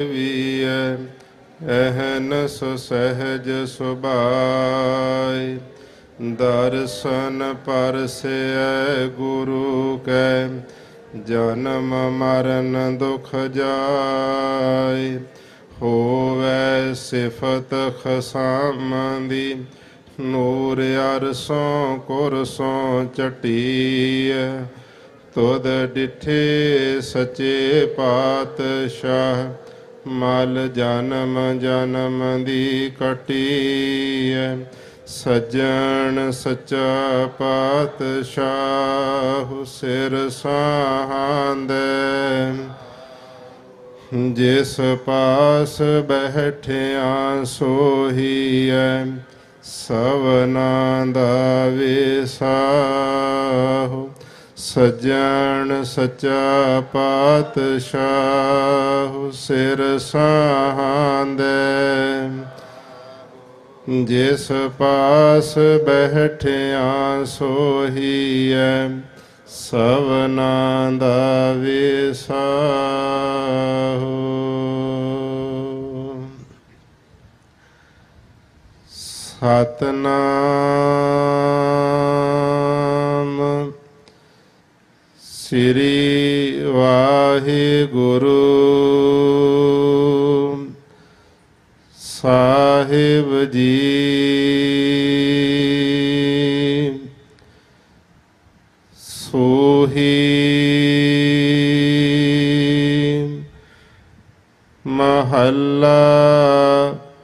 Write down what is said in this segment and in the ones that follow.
ਵੀਐ ਅਹਨਸ ਸਹਿਜ ਸੁਭਾਈ ਦਰਸ਼ਨ ਪਰਸੈ ਗੁਰੂ ਕੈ, ਜਨਮ ਮਰਨ ਦੁਖ ਜਾਈ ਹੋਵੇ ਸਿਫਤ ਖਸਾਮ ਦੀ ਨੂਰ ਅਰਸੋਂ ਕੁਰਸੋਂ ਚਟੀਐ। ਤੁਧ ਡਿਠੇ ਸਚੇ ਪਾਤਸ਼ਾਹ ਮਲ ਜਨਮ ਜਨਮ ਦੀ ਕਟੀਐ, ਸਜਣ ਸਚਾ ਪਾਤਸ਼ਾਹ ਸਿਰ ਸਾਹਾਂਦੇ। ਜਿਸ ਪਾਸ ਬੈਠਿਆ ਸੋਹੀਐ ਸਵਨਾ ਦਾ ਵਿਸਾਹੁ। ਸਜਣ ਸਚਾ ਪਾਤਸ਼ਾਹ ਸਿਰ ਸਾਹਾਂਦੇ ਜਿਸ ਪਾਸ ਬੈਠਿਆ ਸੋਹੀਐ ਸਵਨਾ ਦਾ ਵਿਸਾਹੁ। ਸਤਨਾਮ ਸ੍ਰੀ ਵਾਹਿਗੁਰੂ। ਸਾਹਿਬ ਜੀ। ਸੋਹੀ। ਮਹੱਲਾ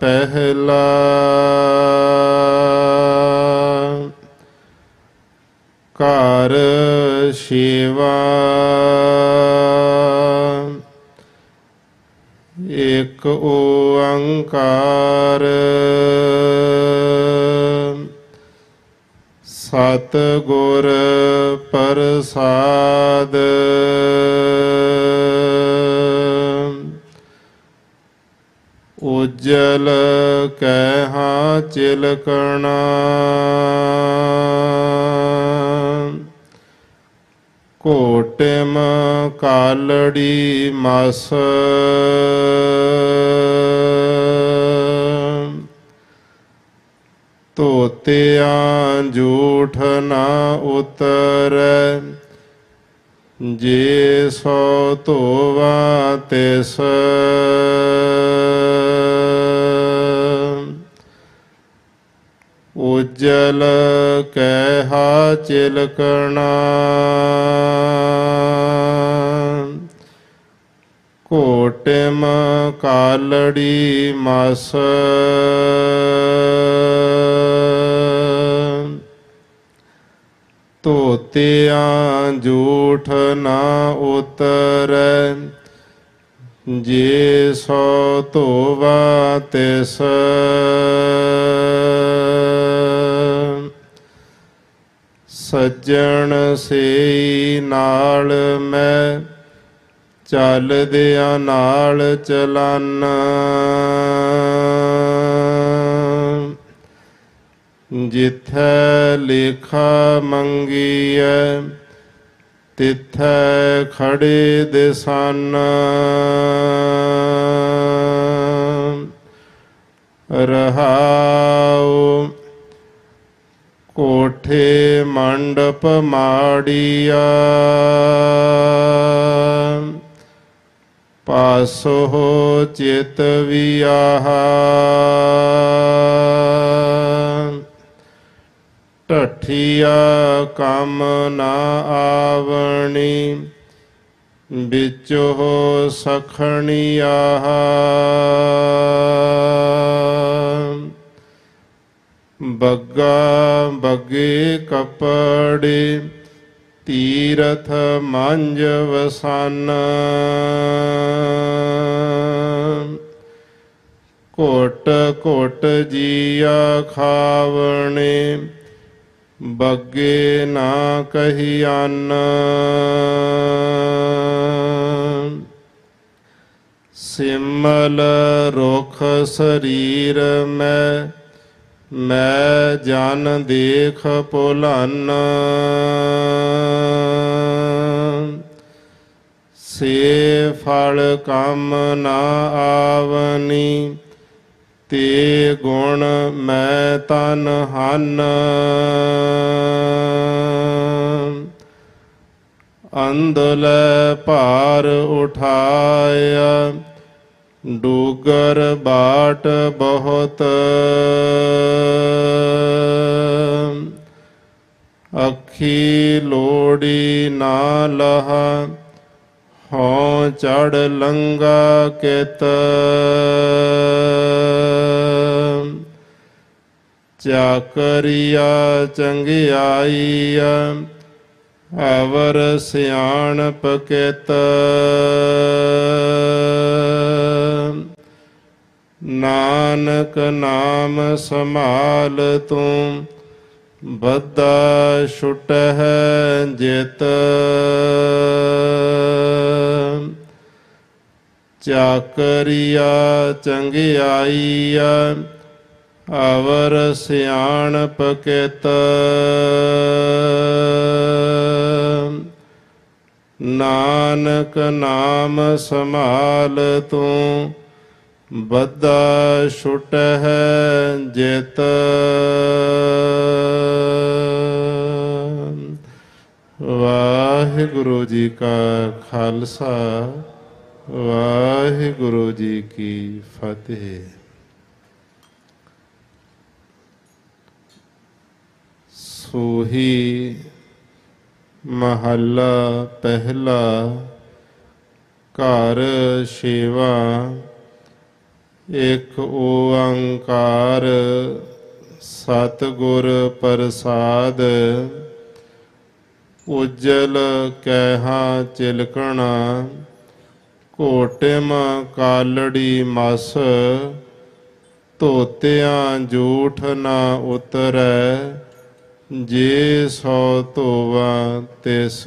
ਪਹਿਲਾ। ਘਰ ਸ਼ਿਵਾ। ਇਕ ਓੰਕਾਰ। ਸਤ ਗੁਰ ਪ੍ਰਸਾਦ। ਉਜਲ ਕਹਿਆ ਚਿਲਕਣਾ। ਕੋਟਿਮ ਕਾਲੜੀ ਮਸ। ਤੋਤਿਆਂ ਜੂਠ ਨਾ ਉਤਰ। ਜੇ ਸੋ ਧੋਵਾ ਤਿਸ। ਉਜਲ ਕਹਿਆ ਚਿਲਕਣਾ ਕੋਟਿਮ ਕਾਲੜੀ ਮਸ ਤੋਤਿਆਂ ਝੂਠ ਨਾ ਉਤਰੈ ਜੇ ਸੋ ਧੋਵਾ ਤਿਸ ਸੱਜਣ ਸੇ ਨਾਲ ਮੈਂ ਚੱਲਦਿਆਂ ਨਾਲ ਚਲਾਨਾ। ਜਿਥੈ ਲੇਖਾ ਮੰਗੀਐ ਤਿਥੈ ਖੜੇ ਦਿਸਨ। ਰਹਾਉ ਕੋਠੇ ਮੰਡਪ ਮਾੜੀਆ। ਪਾਸੋ ਚਿਤ ਵਿਆਹਾ ਟਠੀਆ ਕੰਮ ਨਾ ਆਵਣੀ, ਵਿੱਚੋ ਸਖਣੀਆ ਬੱਗਾ ਬੱਗੇ ਕਪੜੇ, ਤੀਰਥ ਮੰਜ ਵਸਨ। ਕੋਟ ਕੋਟ ਜੀਆ ਖਾਵਣੇ ਬੱਗੇ ਨਾ ਕਹੀਆਨ ਸਿਮਲ ਰੁਖ ਸਰੀਰ ਮੈਂ ਮੈਂ ਜਨ ਦੇਖ ਭੁਲਨ। ਸੇ ਫਲ ਕੰਮ ਨਾ ਆਵਨੀ, ਤੇ ਗੁਣ ਮੈਂ ਤਨ ਹਨ। ਅੰਦਲੇ ਭਾਰ ਉਠਾਇਆ, ਡੂਗਰ ਬਾਟ ਬਹੁਤ। ਅੱਖੀ ਲੋੜੀ ਨਾ ਲਹਾ, ਹਉ ਚੜ ਲੰਗਾ ਕਿਤ। ਚਾਕਰੀਆ ਚੰਗਿਆਈਆ ਅਵਰ ਸਿਆਣ ਕਿਤ। ਨਾਨਕ ਨਾਮ ਸੰਭਾਲ ਤੂੰ ਬੱਦਾ ਛੁਟਹਿ ਜਿਤ। ਚਾਕਰੀਆ ਚੰਗਿਆਈਆ ਅਵਰ ਸਿਆਣਪ ਕਿਤ। ਨਾਨਕ ਨਾਮ ਸੰਭਾਲ ਤੂੰ ਬੱਦਾ ਛੁਟਹਿ ਜਿਤ। ਵਾਹਿਗੁਰੂ ਜੀ ਕਾ ਖਾਲਸਾ, ਵਾਹਿਗੁਰੂ ਜੀ ਕੀ ਫਤਿਹ। ਸੋਹੀ ਮਹੱਲਾ ਪਹਿਲਾ ਘਰ ਸੇਵਾ ਇਕ ਓੰਕਾਰ ਸਤਿਗੁਰ ਪ੍ਰਸਾਦ ਉਜਲ ਕਹਿਹਾ ਚਿਲਕਣਾ ਕੋਟਿਮ ਕਾਲੜੀ ਮਸ ਧੋਤਿਆਂ ਜੂਠ ਨਾ ਉਤਰੈ ਜੇ ਸੋ ਧੋਵਾ ਤਿਸ